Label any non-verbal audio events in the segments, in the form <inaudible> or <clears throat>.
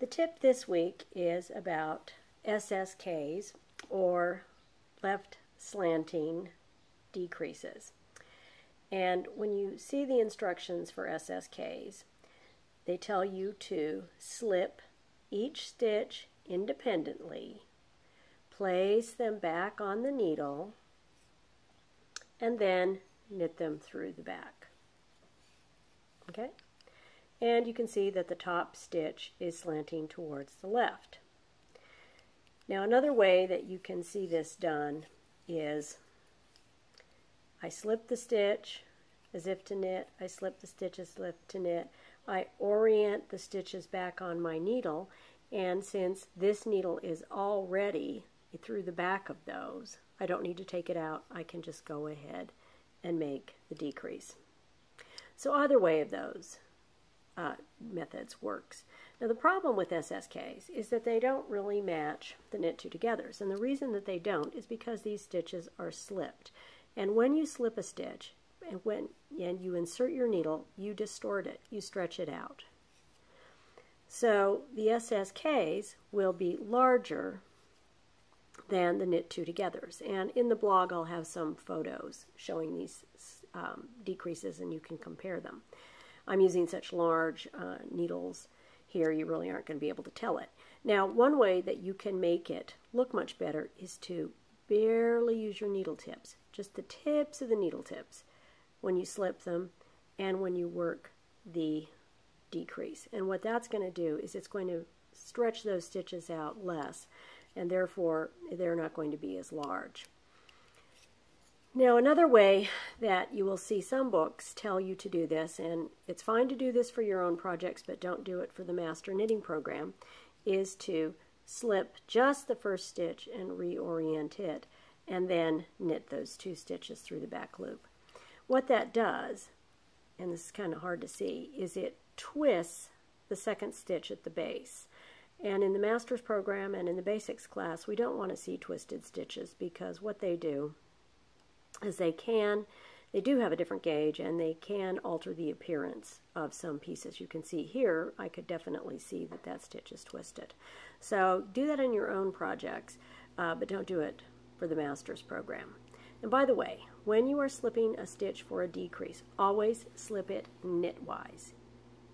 The tip this week is about SSKs or left slanting decreases. And when you see the instructions for SSKs, they tell you to slip each stitch independently, place them back on the needle, and then knit them through the back. Okay? And you can see that the top stitch is slanting towards the left. Now another way that you can see this done is I slip the stitch as if to knit, I slip the stitch as if to knit, I orient the stitches back on my needle and since this needle is already through the back of those, I don't need to take it out. I can just go ahead and make the decrease. So either way of those uh, methods works. Now the problem with SSKs is that they don't really match the knit two togethers and the reason that they don't is because these stitches are slipped and when you slip a stitch and when and you insert your needle you distort it you stretch it out so the SSKs will be larger than the knit two togethers. And in the blog, I'll have some photos showing these um, decreases and you can compare them. I'm using such large uh, needles here, you really aren't going to be able to tell it. Now, one way that you can make it look much better is to barely use your needle tips, just the tips of the needle tips when you slip them and when you work the decrease. And what that's going to do is it's going to stretch those stitches out less and therefore they're not going to be as large. Now another way that you will see some books tell you to do this, and it's fine to do this for your own projects, but don't do it for the Master Knitting Program, is to slip just the first stitch and reorient it, and then knit those two stitches through the back loop. What that does, and this is kind of hard to see, is it twists the second stitch at the base. And in the master's program and in the basics class, we don't want to see twisted stitches because what they do is they can, they do have a different gauge and they can alter the appearance of some pieces. You can see here, I could definitely see that that stitch is twisted. So do that in your own projects, uh, but don't do it for the master's program. And by the way, when you are slipping a stitch for a decrease, always slip it knitwise.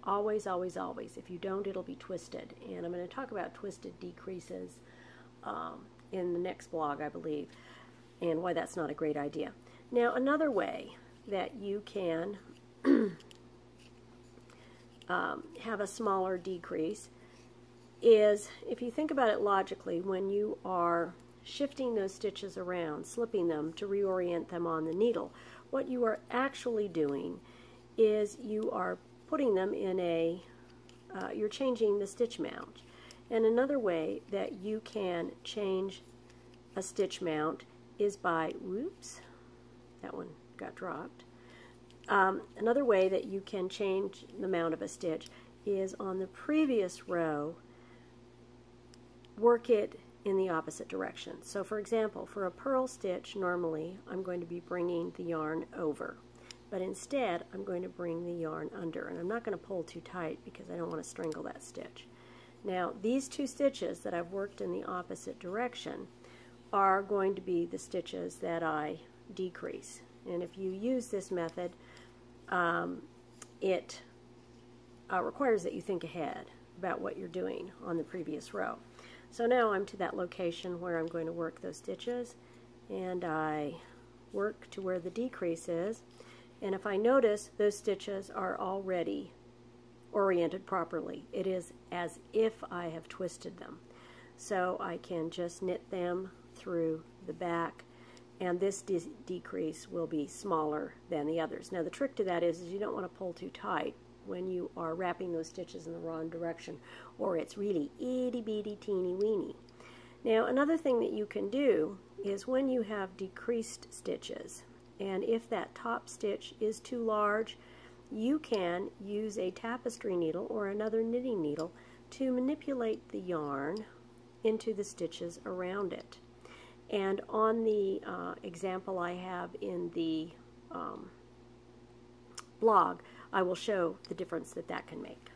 Always, always, always. If you don't, it'll be twisted. And I'm going to talk about twisted decreases um, in the next blog, I believe, and why that's not a great idea. Now, another way that you can <clears throat> um, have a smaller decrease is, if you think about it logically, when you are shifting those stitches around, slipping them to reorient them on the needle, what you are actually doing is you are putting them in a, uh, you're changing the stitch mount. And another way that you can change a stitch mount is by, whoops, that one got dropped. Um, another way that you can change the amount of a stitch is on the previous row, work it in the opposite direction. So for example, for a purl stitch, normally I'm going to be bringing the yarn over but instead I'm going to bring the yarn under and I'm not going to pull too tight because I don't want to strangle that stitch. Now these two stitches that I've worked in the opposite direction are going to be the stitches that I decrease and if you use this method um, it uh, requires that you think ahead about what you're doing on the previous row. So now I'm to that location where I'm going to work those stitches and I work to where the decrease is and if I notice those stitches are already oriented properly, it is as if I have twisted them. So I can just knit them through the back and this de decrease will be smaller than the others. Now the trick to that is, is you don't want to pull too tight when you are wrapping those stitches in the wrong direction or it's really itty bitty teeny weeny. Now another thing that you can do is when you have decreased stitches, and if that top stitch is too large, you can use a tapestry needle or another knitting needle to manipulate the yarn into the stitches around it. And on the uh, example I have in the um, blog, I will show the difference that that can make.